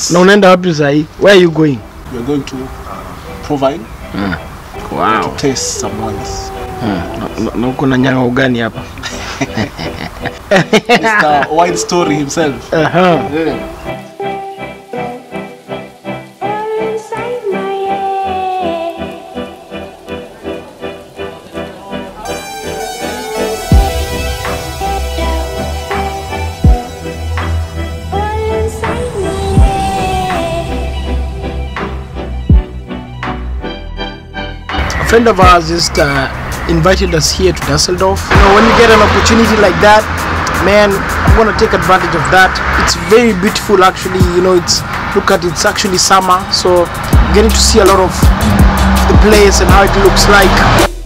Yes. Na unaenda wapi sahi? Where are you going? We are going to Provine Wow. to taste some wines. Na- Na uko na nyanga ugani hapa? Mr. wine story himself. Aha. inside friend of ours just uh, invited us here to Dusseldorf. You know, when you get an opportunity like that, man, I'm gonna take advantage of that. It's very beautiful, actually. You know, it's look at it's actually summer, so getting to see a lot of the place and how it looks like.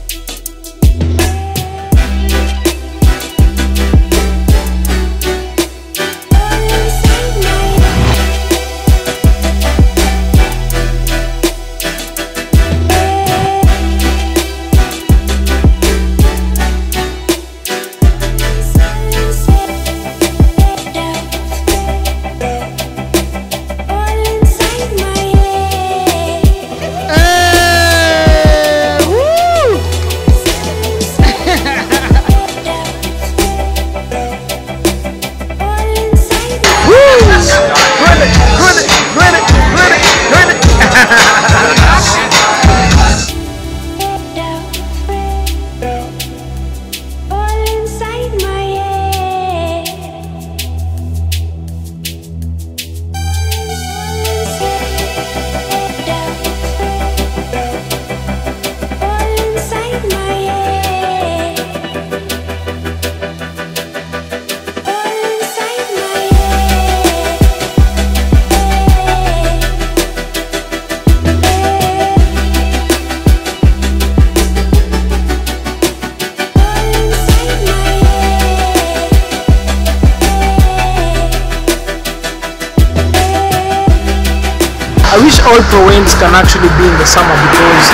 I wish all ProWeins can actually be in the summer because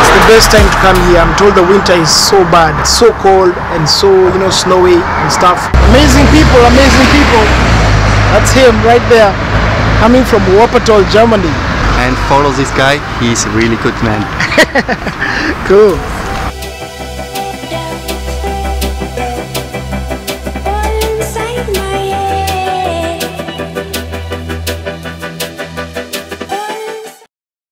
it's the best time to come here. I'm told the winter is so bad, so cold and so you know snowy and stuff. Amazing people, amazing people. That's him right there, coming from Wuppertal, Germany. and follow this guy. He's a really good man. Cool.